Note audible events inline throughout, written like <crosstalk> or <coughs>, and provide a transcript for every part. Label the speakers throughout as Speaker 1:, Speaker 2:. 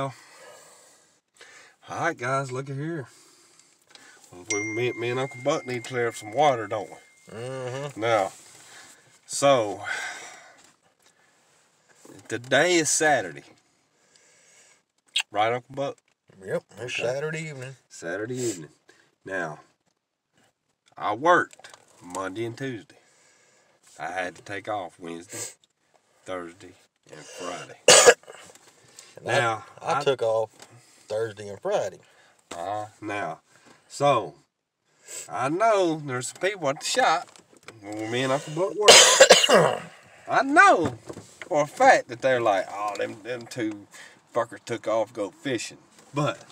Speaker 1: Well, all right, guys, look at here. We, me, me and Uncle Buck need to clear up some water, don't we?
Speaker 2: Mm-hmm.
Speaker 1: Now, so today is Saturday, right, Uncle Buck?
Speaker 2: Yep, it's
Speaker 1: Okay.
Speaker 2: Saturday evening.
Speaker 1: Saturday evening. Now, I worked Monday and Tuesday. I had to take off Wednesday, Thursday, and Friday. <coughs> Now,
Speaker 2: I, I, took off Thursday and Friday.
Speaker 1: Uh, now, so I know there's some people at the shop when me and Uncle Buck work. <coughs> I know for a fact that they're like, oh, them them two fuckers took off go fishing. But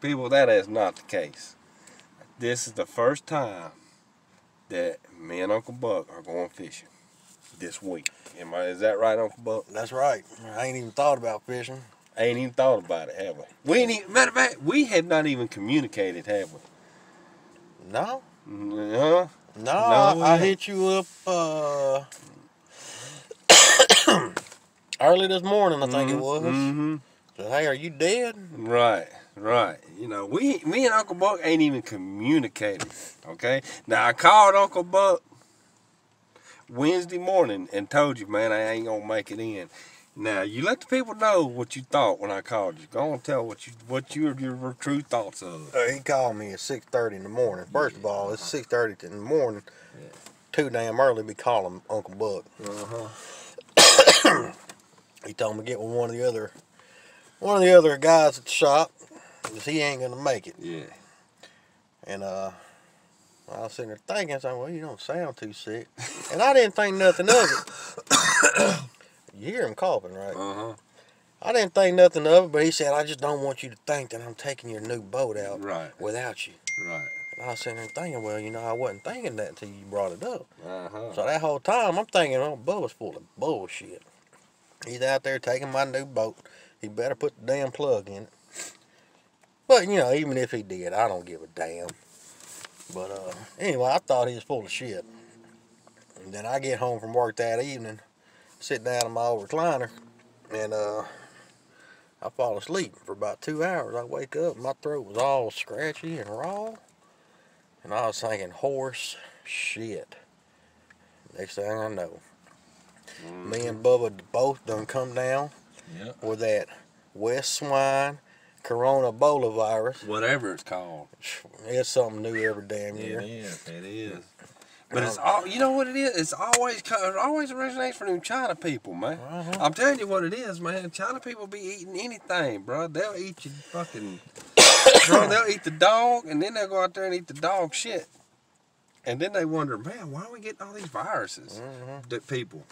Speaker 1: people, that is not the case. This is the first time that me and Uncle Buck are going fishing this week. Am I, is that right, Uncle Buck?
Speaker 2: That's right. I ain't even thought about fishing.
Speaker 1: I Ain't even thought about it, have we? We ain't even, matter of fact, we have not even communicated, have we?
Speaker 2: No,
Speaker 1: Huh?
Speaker 2: no,
Speaker 1: No,
Speaker 2: I, I hit you up uh, <coughs> early this morning. I think it was.
Speaker 1: Mm-hmm.
Speaker 2: Said, hey, are you dead?
Speaker 1: Right, right. You know, we, me and Uncle Buck ain't even communicated. Okay. Now I called Uncle Buck Wednesday morning and told you, man, I ain't gonna make it in. Now you let the people know what you thought when I called you. Go on, tell what you what your your true thoughts of.
Speaker 2: Uh, he called me at six thirty in the morning. First of all, it's six thirty in the morning. Too damn early to be calling Uncle Buck.
Speaker 1: Uh-huh. <coughs>
Speaker 2: He told me to get with one of the other one of the other guys at the shop because he ain't gonna make it.
Speaker 1: Yeah.
Speaker 2: And uh, I was sitting there thinking, saying, "Well, you don't sound too sick," and I didn't think nothing of it. <coughs> you hear him coughing, right?
Speaker 1: Uh-huh.
Speaker 2: I didn't think nothing of it, but he said, "I just don't want you to think that I'm taking your new boat out
Speaker 1: Right.
Speaker 2: without you."
Speaker 1: Right.
Speaker 2: And I was sitting there thinking, "Well, you know, I wasn't thinking that until you brought it up."
Speaker 1: Uh-huh.
Speaker 2: So that whole time, I'm thinking, "Oh, Bubba's full of bullshit." He's out there taking my new boat. He better put the damn plug in it. But you know, even if he did, I don't give a damn. But uh, anyway, I thought he was full of shit. And then I get home from work that evening, sit down in my old recliner, and uh, I fall asleep for about two hours. I wake up, my throat was all scratchy and raw, and I was thinking, horse shit. Next thing I know, me and Bubba both done come down
Speaker 1: Yep.
Speaker 2: with that West Swine Corona Ebola virus.
Speaker 1: Whatever it's called.
Speaker 2: It's something new every damn year.
Speaker 1: It is. It is. But it's all you know what it is. It's always it always originates from them China people, man.
Speaker 2: Uh-huh.
Speaker 1: I'm telling you what it is, man. China people be eating anything, bro. They'll eat your fucking, <coughs> bro. They'll eat the dog, and then they'll go out there and eat the dog shit, and then they wonder, man, why are we getting all these viruses?
Speaker 2: Mhm.
Speaker 1: That people,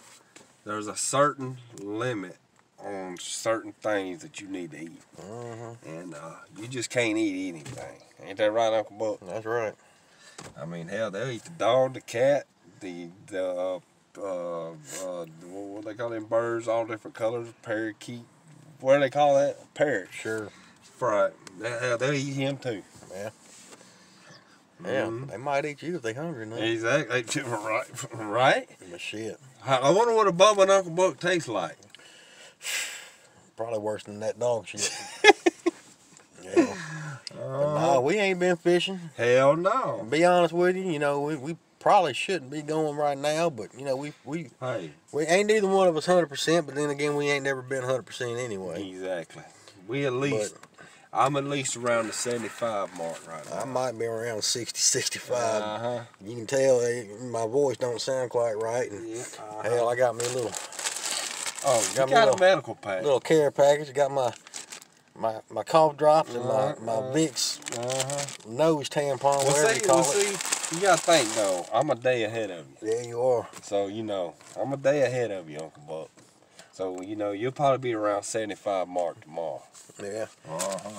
Speaker 1: there's a certain limit on certain things that you need to eat,
Speaker 2: Mhm.
Speaker 1: and uh, you just can't eat anything. Ain't that right, Uncle Buck?
Speaker 2: That's right.
Speaker 1: I mean, hell, they'll eat the dog, the cat, the the uh, uh, uh, what they call them birds, all different colors, parakeet. What do they call that? Parrot.
Speaker 2: Sure.
Speaker 1: Right. They- Hell, they'll eat him too.
Speaker 2: Yeah. Yeah.
Speaker 1: Mhm.
Speaker 2: They might eat you if they hungry now.
Speaker 1: Exactly. <laughs> Right. Right.
Speaker 2: Shit.
Speaker 1: I I wonder what a Bubba and Uncle Buck tastes like.
Speaker 2: Probably worse than that dog shit. <laughs> yeah. But no, we ain't been fishing.
Speaker 1: Hell no.
Speaker 2: To be honest with you, you know, we, we probably shouldn't be going right now, but you know, we we
Speaker 1: Hey.
Speaker 2: we ain't either one of us hundred percent, but then again we ain't never been hundred percent anyway.
Speaker 1: Exactly. We at least. I'm at least around the 75 mark right now.
Speaker 2: I might be around 60, 65.
Speaker 1: Uh huh.
Speaker 2: You can tell eh, my voice don't sound quite right. And
Speaker 1: Yeah. uh-huh.
Speaker 2: hell, I got me a little
Speaker 1: Oh, you
Speaker 2: got
Speaker 1: got,
Speaker 2: a
Speaker 1: medical pack.
Speaker 2: little care package. Got my my my cough drops and my
Speaker 1: Uh-huh,
Speaker 2: my. Vicks
Speaker 1: Uh-huh.
Speaker 2: nose tampon,
Speaker 1: Well,
Speaker 2: whatever
Speaker 1: see,
Speaker 2: you call
Speaker 1: well,
Speaker 2: it.
Speaker 1: see, you gotta think though. I'm a day ahead of you,
Speaker 2: Yeah, you are.
Speaker 1: so you know I'm a day ahead of you, Uncle Buck. So you know you'll probably be around 75 mark tomorrow.
Speaker 2: Yeah.
Speaker 1: Uh-huh.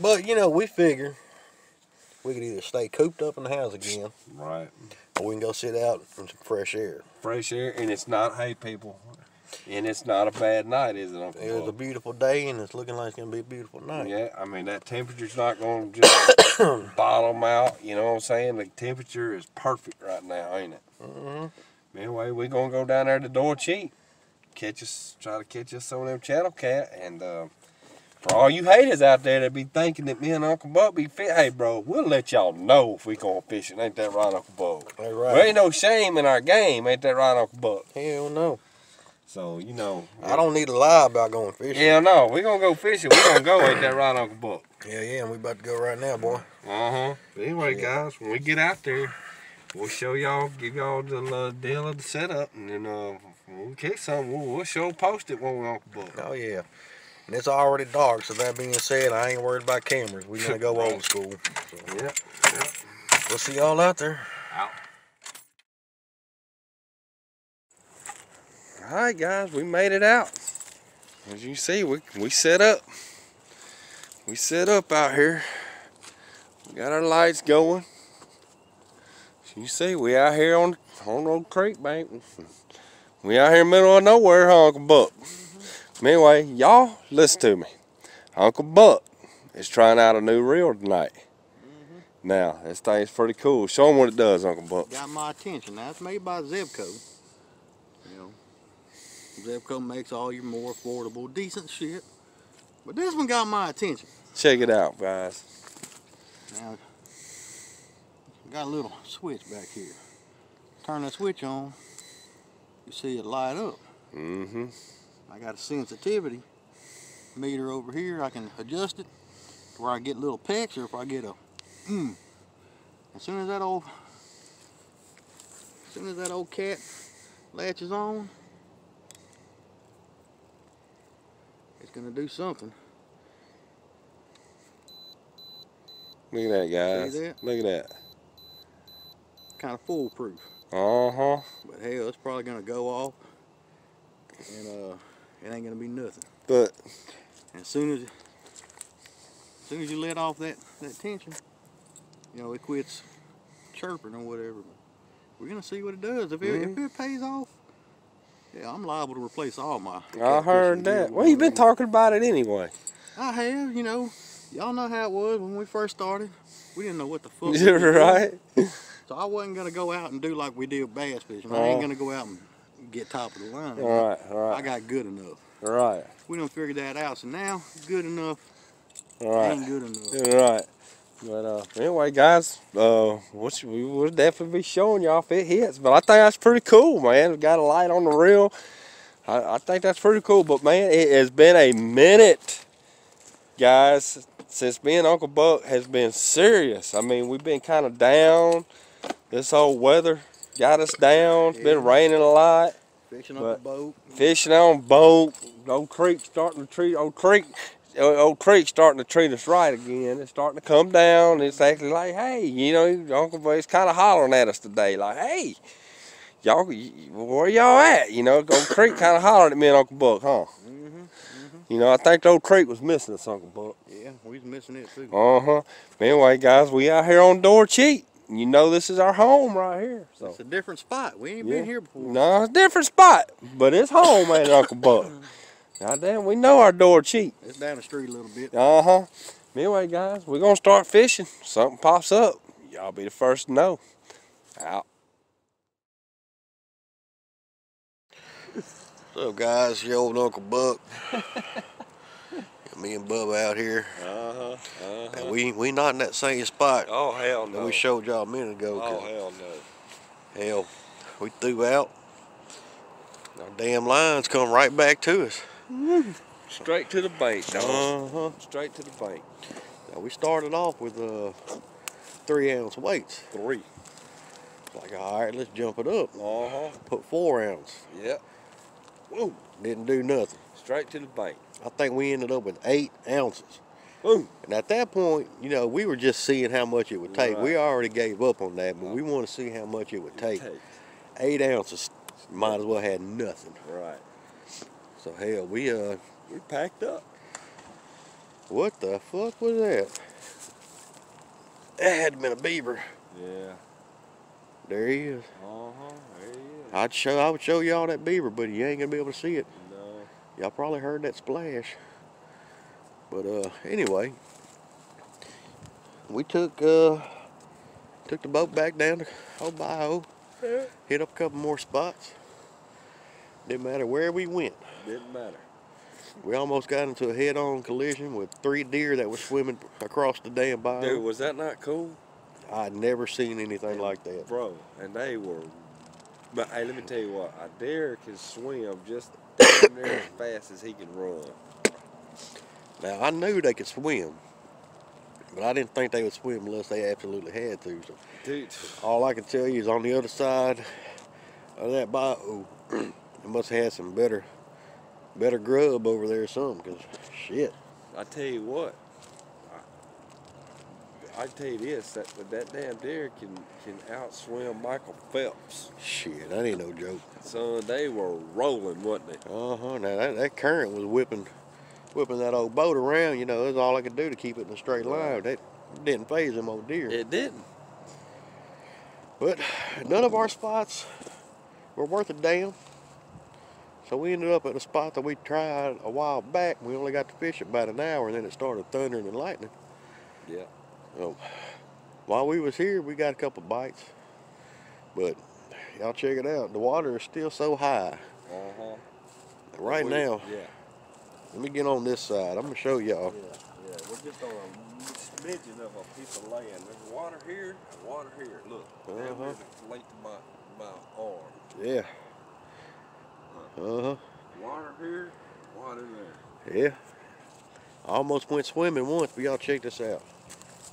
Speaker 2: But you know, we figure we could either stay cooped up in the house again,
Speaker 1: Right.
Speaker 2: or we can go sit out in some fresh air.
Speaker 1: Fresh air, and it's not hay, people, and it's not a bad night, is it, Uncle
Speaker 2: It was a beautiful day, and it's looking like it's gonna be a beautiful night.
Speaker 1: Yeah, I mean that temperature's not going to just <coughs> bottom out. You know what I'm saying? The temperature is perfect right now, ain't it?
Speaker 2: hmm
Speaker 1: Anyway, we're gonna go down there to Dorcheat, catch us, try to catch us some of them channel cat, and uh, For all you haters out there that be thinking that me and Uncle Buck be fit, hey bro, we'll let y'all know if we going fishing. Ain't that right, Uncle Buck?
Speaker 2: That's
Speaker 1: There ain't no shame in our game, ain't that right, Uncle Buck?
Speaker 2: Hell no.
Speaker 1: So you know,
Speaker 2: I don't need to lie about going fishing.
Speaker 1: Hell no, We're gonna go fishing. We're gonna go, ain't that right, Uncle Buck?
Speaker 2: Yeah, yeah, and we about to go right now, boy.
Speaker 1: Uh huh. Anyway,
Speaker 2: Yeah.
Speaker 1: guys, when we get out there, we'll show y'all, give y'all the uh, deal of the setup, and then uh, when we catch something, we'll, we'll show post it when we Uncle Buck.
Speaker 2: Oh yeah. And it's already dark, so that being said, I ain't worried about cameras. We're gonna go <laughs> old school. So
Speaker 1: Yep. Yep.
Speaker 2: we'll see y'all out there.
Speaker 1: Out. All right, guys, we made it out. As you see, we we set up. We set up out here. We got our lights going. As you see, we out here on on Old Creek Bank. We out here middle of nowhere, huh, Uncle Buck. Anyway, y'all, listen to me. Uncle Buck is trying out a new reel tonight. Now, this thing's pretty cool. Show them what it does, Uncle Buck.
Speaker 2: Got my attention. Now it's made by Zebco. You know, Zebco makes all your more affordable, decent shit. But this one got my attention.
Speaker 1: Check it out, guys.
Speaker 2: Now, got a little switch back here. Turn that switch on, you see it light up.
Speaker 1: Mm-hmm.
Speaker 2: I got a sensitivity meter over here. I can adjust it to where I get little pecks or if I get a mm. As soon as that old as soon as that old cat latches on, it's gonna do something.
Speaker 1: Look at that, guys.
Speaker 2: See that?
Speaker 1: Look at that.
Speaker 2: Kind of foolproof.
Speaker 1: Uh-huh.
Speaker 2: But hell, it's probably gonna go off and uh it ain't gonna be nothing.
Speaker 1: But,
Speaker 2: And as soon as as soon as you let off that, that tension, you know, it quits chirping or whatever. We're gonna see what it does. If it, if it pays off, yeah, I'm liable to replace all my.
Speaker 1: I heard that. Well, you've been talking about it anyway.
Speaker 2: I have, you know. Y'all know how it was when we first started. We didn't know what the fuck. <laughs>
Speaker 1: You're right.
Speaker 2: So I wasn't gonna go out and do like we did bass fishing. I
Speaker 1: Oh.
Speaker 2: ain't uh-huh. gonna go out and get top of the line.
Speaker 1: All right, all
Speaker 2: I got good enough.
Speaker 1: all right,
Speaker 2: We don't figure that out. So now, good enough
Speaker 1: all right.
Speaker 2: ain't good enough.
Speaker 1: You're right. But uh, anyway, guys, uh, we will definitely be showing y'all if it hits. But I think that's pretty cool, man. We got a light on the reel. I, I think that's pretty cool. But man, it has been a minute, guys, since me and Uncle Buck has been serious. I mean, we've been kind of down. This whole weather got us down. It's been raining a lot.
Speaker 2: Fishing on boat.
Speaker 1: Fishing on boat. Old creek starting to treat old creek. Old creek's starting to treat us right again. It's starting to come down. It's actually like, hey, you know, Uncle Buck's kind of hollering at us today. Like, hey, y'all, where y'all at? You know, Old Creek kind of hollered at me and Uncle Buck, huh?
Speaker 2: Mm-hmm. mm -hmm.
Speaker 1: You know, I think the Old Creek was missing us, Uncle Buck.
Speaker 2: Yeah, we was missing it too.
Speaker 1: Uh huh. Anyway, guys, we out here on Dorcheat. You know, this is our home right here. So.
Speaker 2: It's a different spot. We ain't
Speaker 1: Yeah.
Speaker 2: been here before.
Speaker 1: No, it's a different spot, but it's home, it, Uncle Buck? <laughs> Goddamn, we know our Dorcheat.
Speaker 2: It's down the street a little bit.
Speaker 1: Uh huh. Anyway, guys, we're gonna start fishing. Something pops up, y'all be the first to know. Out.
Speaker 2: So guys, your old Uncle Buck. Me and Bubba out here.
Speaker 1: Uh huh. Uh
Speaker 2: And we we not in that same spot
Speaker 1: Oh hell
Speaker 2: that we showed y'all a minute ago.
Speaker 1: Oh hell no.
Speaker 2: hell, we threw out. Our damn lines come right back to us.
Speaker 1: Straight to the bank, dog.
Speaker 2: Uh-huh.
Speaker 1: Straight to the bank.
Speaker 2: Now we started off with uh three ounce weights.
Speaker 1: Three.
Speaker 2: Like all right, let's jump it up.
Speaker 1: Uh huh.
Speaker 2: Put four ounce.
Speaker 1: Yep. Woo.
Speaker 2: Didn't do nothing.
Speaker 1: Straight to the bank.
Speaker 2: I think we ended up with eight ounces.
Speaker 1: Boom.
Speaker 2: And at that point, you know, we were just seeing how much it would take. We already gave up on that, but we want to see how much it would take. Eight ounces, might as well had nothing.
Speaker 1: Right.
Speaker 2: So hell, we uh,
Speaker 1: We packed up.
Speaker 2: what the fuck was that? That had to been a beaver.
Speaker 1: Yeah.
Speaker 2: There he is.
Speaker 1: Uh huh. There he is.
Speaker 2: I'd show, I would show y'all that beaver, but you ain't gonna be able to see it.
Speaker 1: No.
Speaker 2: Y'all probably heard that splash. But uh, anyway, we took uh, took the boat back down to Old Bayou. hit up a couple more spots. Didn't matter where we went.
Speaker 1: Didn't matter.
Speaker 2: We almost got into a head-on collision with three deer that were swimming across the damn bayou.
Speaker 1: Dude, was that not cool?
Speaker 2: I'd never seen anything like that.
Speaker 1: Bro, and they were. But hey, let me tell you what, a deer can swim just near as fast as he can run.
Speaker 2: Now I knew they could swim, but I didn't think they would swim unless they absolutely had to. So
Speaker 1: Dude,
Speaker 2: all I can tell you is on the other side of that bayou, it oh, <clears throat> must have had some better, better grub over there or something. Cause shit,
Speaker 1: I tell you what. I, I tell you this, that that damn deer can can outswim Michael Phelps.
Speaker 2: shit, that ain't no joke.
Speaker 1: Son, they were rolling, wasn't they?
Speaker 2: Uh huh. Now that, that current was whipping, whipping that old boat around. You know, that's all I could do to keep it in a straight line. That didn't phase them old deer.
Speaker 1: It didn't.
Speaker 2: But none of our spots were worth a damn. So we ended up at a spot that we tried a while back. We only got to fish about an hour, and then it started thundering and lightning.
Speaker 1: Yeah.
Speaker 2: So while we was here, we got a couple bites. But y'all check it out. The water is still so high.
Speaker 1: Uh huh.
Speaker 2: Right
Speaker 1: We-
Speaker 2: now,
Speaker 1: Yeah.
Speaker 2: let me get on this side. I'm gonna show y'all.
Speaker 1: Yeah, yeah. We're just on a smidgen of a piece of land. There's water here and water here. Look,
Speaker 2: Uh-huh.
Speaker 1: the length my, my arm.
Speaker 2: Yeah. Uh huh.
Speaker 1: Water here, water there.
Speaker 2: Yeah. I almost went swimming once, but y'all check this out.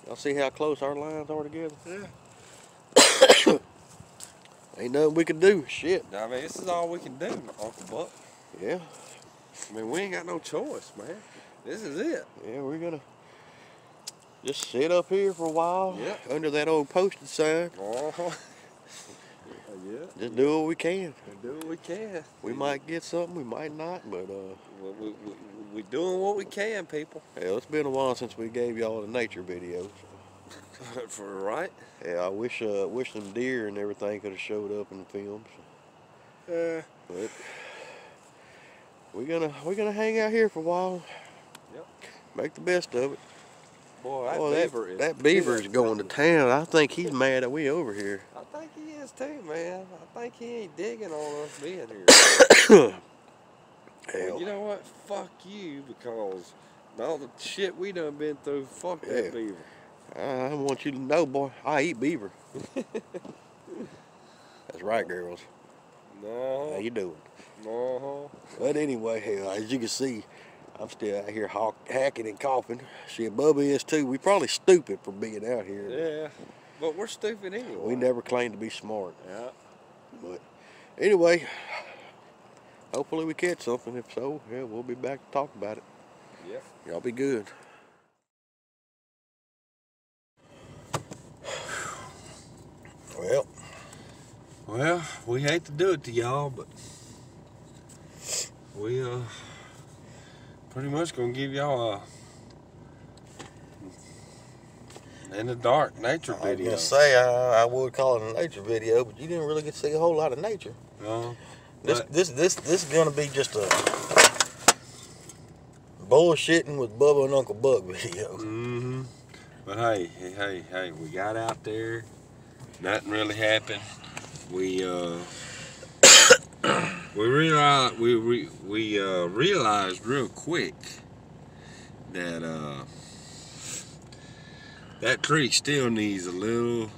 Speaker 2: Y'all see how close our lines are together?
Speaker 1: Yeah. <coughs>
Speaker 2: Ain't nothing we can do. Shit.
Speaker 1: I mean, this is all we can do, Uncle Buck.
Speaker 2: Yeah.
Speaker 1: I mean, we ain't got no choice, man. This is it.
Speaker 2: Yeah, we're gonna just sit up here for a while.
Speaker 1: Yep.
Speaker 2: Under that old posted sign.
Speaker 1: Uh-huh. Yeah.
Speaker 2: Just do what we can.
Speaker 1: We do what we can.
Speaker 2: We might get something, we might not, but uh
Speaker 1: We, we, we, we doing what we can, people.
Speaker 2: Yeah, it's been a while since we gave y'all the nature videos. <laughs>
Speaker 1: For right.
Speaker 2: Yeah, I wish uh wish them deer and everything could have showed up in the films.
Speaker 1: Uh,
Speaker 2: But we're gonna we're gonna hang out here for a while.
Speaker 1: Yep.
Speaker 2: Make the best of it.
Speaker 1: boy, that
Speaker 2: Oh,
Speaker 1: beaver
Speaker 2: that,
Speaker 1: is.
Speaker 2: that beaver is going to town. I think he's mad that we over here.
Speaker 1: I think he is too, man. I think he ain't digging on us being here. Well, you know what? Fuck you because all the shit we done been through. Fuck
Speaker 2: Yeah.
Speaker 1: that beaver.
Speaker 2: I want you to know, boy, I eat beaver. <laughs> That's right, girls.
Speaker 1: No.
Speaker 2: How you doing?
Speaker 1: No.
Speaker 2: But anyway, hell, as you can see, I'm still out here hawk, hacking and coughing. Shit, Bubba is too. We probably stupid for being out here.
Speaker 1: Yeah. But we're stupid anyway.
Speaker 2: We never claimed to be smart.
Speaker 1: Yeah.
Speaker 2: But anyway, hopefully we catch something. If so, yeah, we'll be back to talk about it.
Speaker 1: Yeah.
Speaker 2: Y'all be good. Well,
Speaker 1: Well, we hate to do it to y'all, but we uh pretty much gonna give y'all a in the dark nature
Speaker 2: I was
Speaker 1: video.
Speaker 2: gonna say I, I would call it a nature video, but you didn't really get to see a whole lot of nature.
Speaker 1: No,
Speaker 2: This this this this is gonna be just a bullshitting with Bubba and Uncle Buck <laughs> video.
Speaker 1: Mm-hmm. But hey, hey, hey, hey, we got out there. Nothing really happened. We uh, <coughs> we realized we we, we uh, realized real quick that uh, that tree still needs a little.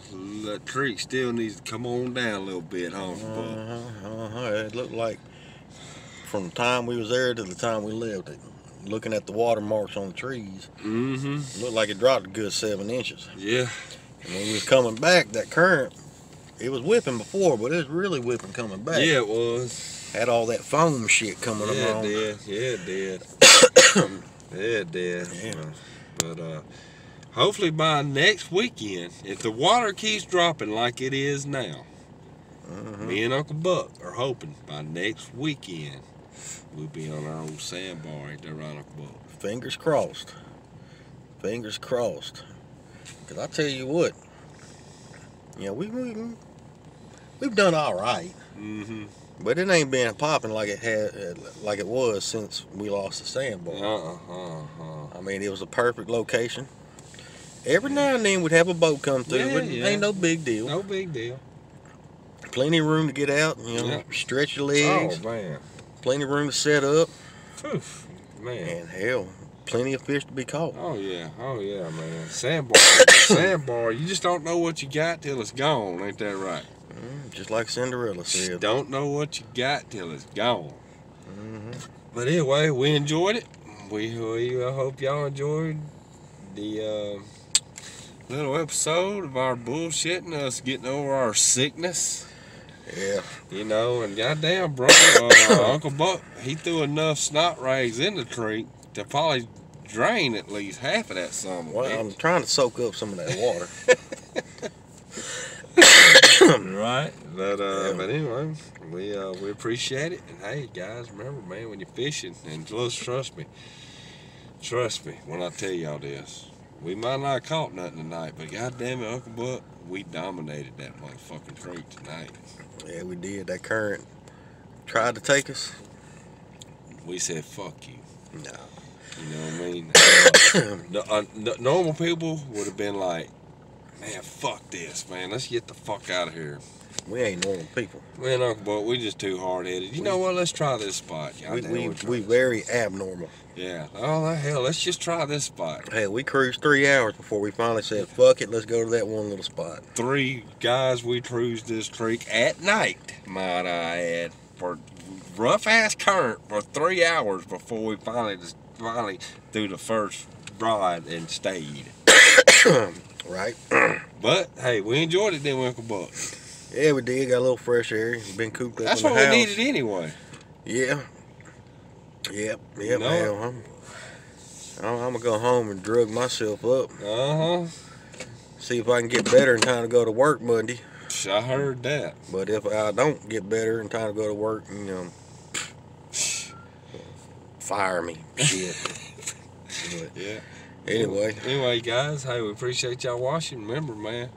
Speaker 1: That tree still needs to come on down a little bit, huh?
Speaker 2: Uh-huh, uh-huh. It looked like from the time we was there to the time we left it. Looking at the watermarks on the trees,
Speaker 1: Mm-hmm.
Speaker 2: it looked like it dropped a good seven inches.
Speaker 1: Yeah.
Speaker 2: And when we was coming back, that current, it was whipping before, but it was really whipping coming back.
Speaker 1: Yeah, it was.
Speaker 2: Had all that foam shit coming up.
Speaker 1: Yeah, it did. Yeah, it did. <coughs> yeah, it did.
Speaker 2: Yeah.
Speaker 1: But uh, hopefully by next weekend, if the water keeps dropping like it is now,
Speaker 2: Mhm.
Speaker 1: me and Uncle Buck are hoping by next weekend we'll be on our old sandbar. Ain't that right, Uncle Buck?
Speaker 2: Fingers crossed. Fingers crossed. Cause I tell you what, you know, we, we we've done all right,
Speaker 1: Mm-hmm.
Speaker 2: but it ain't been popping like it had, like it was since we lost the sandbar.
Speaker 1: Uh-uh.
Speaker 2: I mean, it was a perfect location. Every now and then we'd have a boat come through.
Speaker 1: Yeah,
Speaker 2: but
Speaker 1: yeah.
Speaker 2: Ain't no big deal.
Speaker 1: No big deal.
Speaker 2: Plenty of room to get out. You know,
Speaker 1: Yeah.
Speaker 2: stretch your legs.
Speaker 1: Oh, man.
Speaker 2: Plenty of room to set up.
Speaker 1: Phew. man.
Speaker 2: And hell, plenty of fish to be caught.
Speaker 1: Oh yeah, oh yeah, man. Sandbar, <coughs> sandbar. You just don't know what you got till it's gone. Ain't that right?
Speaker 2: Mm, just like Cinderella
Speaker 1: Just
Speaker 2: said.
Speaker 1: don't know what you got till it's gone.
Speaker 2: hmm
Speaker 1: But anyway, we enjoyed it. We we hope y'all enjoyed the uh, little episode of our bullshitting, us getting over our sickness.
Speaker 2: Yeah.
Speaker 1: You know, and goddamn, bro, uh, <coughs> Uncle Buck, he threw enough snot rags in the creek to probably drain at least half of that summer.
Speaker 2: Well, I'm trying to soak up some of that water. <coughs>
Speaker 1: right? But uh,
Speaker 2: Yeah.
Speaker 1: but anyway, we uh, we appreciate it. And hey, guys, remember, man, when you're fishing, and just trust me, trust me when I tell y'all this. We might not have caught nothing tonight, but goddamn it, Uncle Buck, we dominated that motherfucking creek tonight.
Speaker 2: yeah, we did. That current tried to take us.
Speaker 1: We said, "Fuck you."
Speaker 2: No.
Speaker 1: You know what I mean? Uh, <coughs> <coughs> the, uh, the normal people would have been like, "Man, fuck this, man. Let's get the fuck out of here."
Speaker 2: we ain't normal people.
Speaker 1: Man, Uncle Buck, we just too hard headed. You know what? Let's try this spot.
Speaker 2: We, we, we very abnormal.
Speaker 1: Yeah. Oh, the hell. Let's just try this spot.
Speaker 2: Hey, we cruised three hours before we finally said, fuck it, let's go to that one little spot.
Speaker 1: Three guys, we cruised this creek at night, might I add, for rough ass current for three hours before we finally just finally threw the first ride and stayed. <coughs>
Speaker 2: Right? <coughs>
Speaker 1: But hey, we enjoyed it then, Uncle Buck.
Speaker 2: Yeah, we did. Got a little fresh air. Been cooped up
Speaker 1: That's
Speaker 2: in the
Speaker 1: what we
Speaker 2: house.
Speaker 1: needed anyway.
Speaker 2: Yeah. Yep. Yep.
Speaker 1: You know
Speaker 2: I'm, I'm, I'm gonna go home and drug myself up.
Speaker 1: Uh huh.
Speaker 2: See if I can get better in time to go to work Monday.
Speaker 1: I heard that.
Speaker 2: But if I don't get better in time to go to work, you know, fire me. Shit. <laughs>
Speaker 1: Yeah.
Speaker 2: anyway,
Speaker 1: Anyway, guys, hey, we appreciate y'all watching. Remember, man,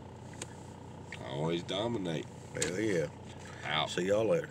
Speaker 1: I always dominate.
Speaker 2: hell yeah.
Speaker 1: Out.
Speaker 2: See y'all later.